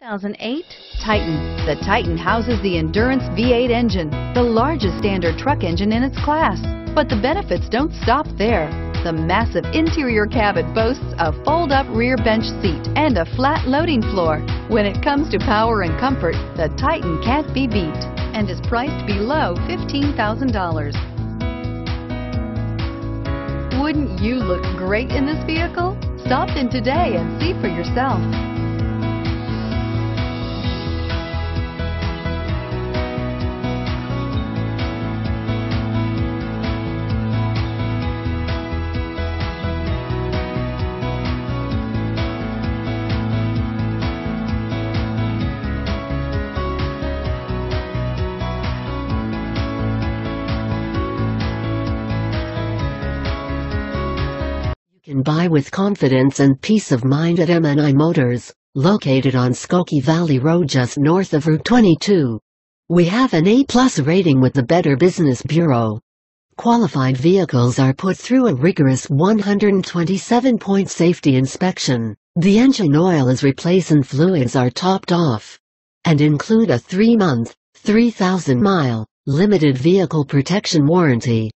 2008 Titan. The Titan houses the Endurance V8 engine, the largest standard truck engine in its class. But the benefits don't stop there. The massive interior cabin boasts a fold-up rear bench seat and a flat loading floor. When it comes to power and comfort, the Titan can't be beat and is priced below $15,000. Wouldn't you look great in this vehicle? Stop in today and see for yourself. Buy with confidence and peace of mind at M & I Motors, located on Skokie Valley Road just north of Route 22. We have an A-plus rating with the Better Business Bureau. Qualified vehicles are put through a rigorous 127-point safety inspection. The engine oil is replaced and fluids are topped off. And include a 3-month, 3,000-mile, limited vehicle protection warranty.